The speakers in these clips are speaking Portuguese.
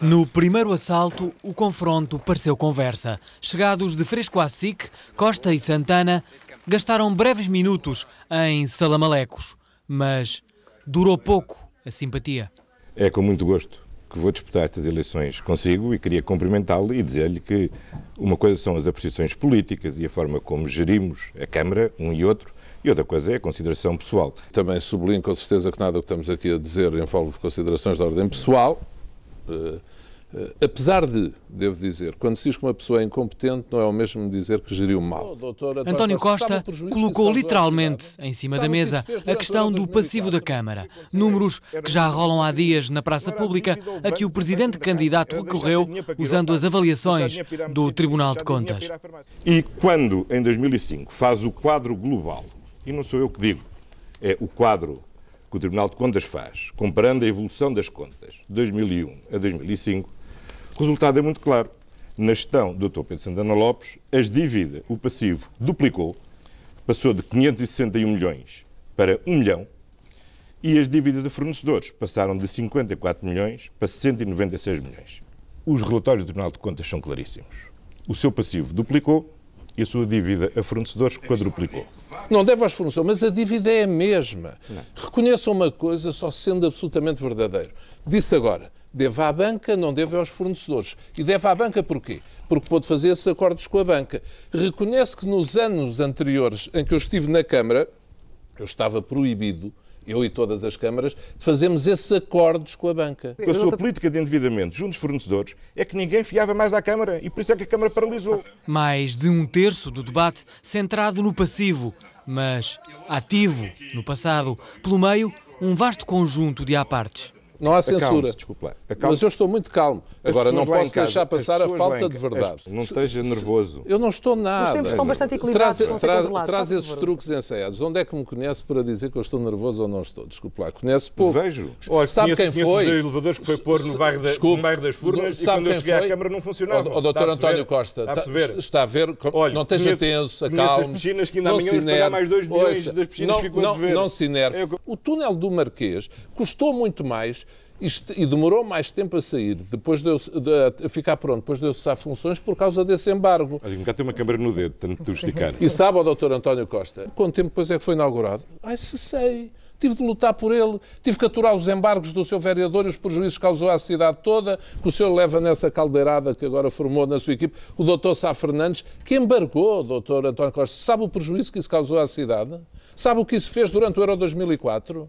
No primeiro assalto, o confronto pareceu conversa. Chegados de Fresco a SIC, Costa e Santana gastaram breves minutos em salamalecos, mas durou pouco a simpatia. É com muito gosto que vou disputar estas eleições consigo e queria cumprimentá-lo e dizer-lhe que uma coisa são as apreciações políticas e a forma como gerimos a Câmara, um e outro, e outra coisa é a consideração pessoal. Também sublinho com certeza que nada que estamos aqui a dizer envolve considerações de ordem pessoal. Uh, apesar de, devo dizer, quando se diz que uma pessoa é incompetente, não é o mesmo dizer que geriu mal. Oh, doutor, António Costa colocou literalmente em cima da mesa a questão do passivo da Câmara. Números que já rolam há dias na praça pública, a que o presidente candidato recorreu usando as avaliações do Tribunal de Contas. E quando, em 2005, faz o quadro global, e não sou eu que digo, é o quadro que o Tribunal de Contas faz, comparando a evolução das contas de 2001 a 2005, o resultado é muito claro. Na gestão do Dr. Pedro Santana Lopes, as dívidas, o passivo, duplicou, passou de 561 milhões para 1 milhão, e as dívidas de fornecedores passaram de 54 milhões para 196 milhões. Os relatórios do Tribunal de Contas são claríssimos. O seu passivo duplicou e a sua dívida a fornecedores quadruplicou. Não deve aos fornecedores, mas a dívida é a mesma. Não. Reconheça uma coisa só sendo absolutamente verdadeiro. Disse agora, Deve à banca, não deve aos fornecedores. E deve à banca porquê? Porque pôde fazer esses acordos com a banca. Reconhece que nos anos anteriores em que eu estive na Câmara, eu estava proibido, eu e todas as câmaras, de fazermos esses acordos com a banca. A sua política de endividamento junto dos fornecedores é que ninguém fiava mais à Câmara e por isso é que a Câmara paralisou. Mais de um terço do debate centrado no passivo, mas ativo no passado. Pelo meio, um vasto conjunto de apartes. Não há censura. Mas eu estou muito calmo. As Agora, não posso deixar passar a falta de verdade. Não esteja nervoso. Eu não estou nada. Os tempos estão bastante equilibrados. Traz, traz, traz esses truques ensaiados. Onde é que me conhece para dizer que eu estou nervoso ou não estou? Desculpe lá. Conhece pouco. Vejo. Olha, sabe conheço, quem foi? os elevadores que foi pôr no bairro, da, no bairro das Furnas e quando eu cheguei foi? à Câmara não funcionava. O, o doutor António Costa está a, perceber? está a ver? Olha, não esteja tenso, acalme. as piscinas que ainda amanhã vamos pagar mais 2 milhões das piscinas ficam a dever. Não se inerve. O túnel do Marquês custou muito mais isto, e demorou mais tempo a sair, depois de, eu, de, de ficar pronto, depois de eu cessar funções, por causa desse embargo. Olha, cá tem uma câmara no dedo, tanto de esticar. E sabe, o doutor António Costa, quanto tempo depois é que foi inaugurado? Ai, se sei. Tive de lutar por ele, tive que aturar os embargos do seu vereador e os prejuízos que causou à cidade toda, que o senhor leva nessa caldeirada que agora formou na sua equipe, o doutor Sá Fernandes, que embargou o doutor António Costa. Sabe o prejuízo que isso causou à cidade? Sabe o que isso fez durante o Euro 2004?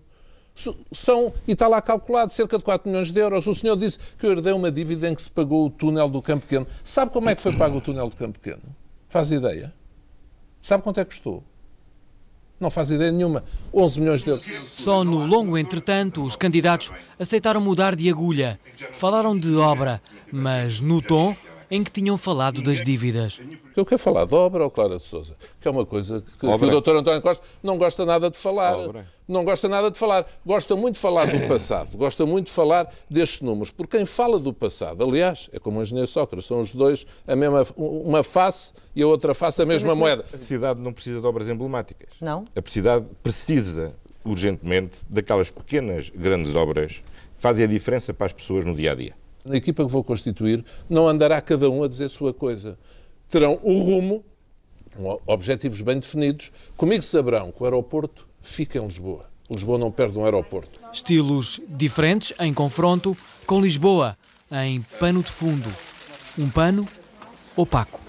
São, e está lá calculado, cerca de 4 milhões de euros. O senhor disse que eu herdei uma dívida em que se pagou o túnel do Campo Pequeno. Sabe como é que foi pago o túnel do Campo Pequeno? Faz ideia? Sabe quanto é que custou? Não faz ideia nenhuma. 11 milhões de euros. Só no longo entretanto, os candidatos aceitaram mudar de agulha. Falaram de obra, mas no tom em que tinham falado das dívidas. Eu quero falar de obra ou Clara de Souza, que é uma coisa que, que o doutor António Costa não gosta nada de falar. Obra. Não gosta nada de falar. Gosta muito de falar do passado, gosta muito de falar destes números. Porque quem fala do passado, aliás, é como o engenheiro Sócrates, são os dois a mesma, uma face e a outra face a mesma moeda. A cidade não precisa de obras emblemáticas. Não. A cidade precisa urgentemente daquelas pequenas, grandes obras que fazem a diferença para as pessoas no dia a dia na equipa que vou constituir, não andará cada um a dizer a sua coisa. Terão o rumo, objetivos bem definidos. Comigo saberão que o aeroporto fica em Lisboa. Lisboa não perde um aeroporto. Estilos diferentes em confronto com Lisboa, em pano de fundo. Um pano opaco.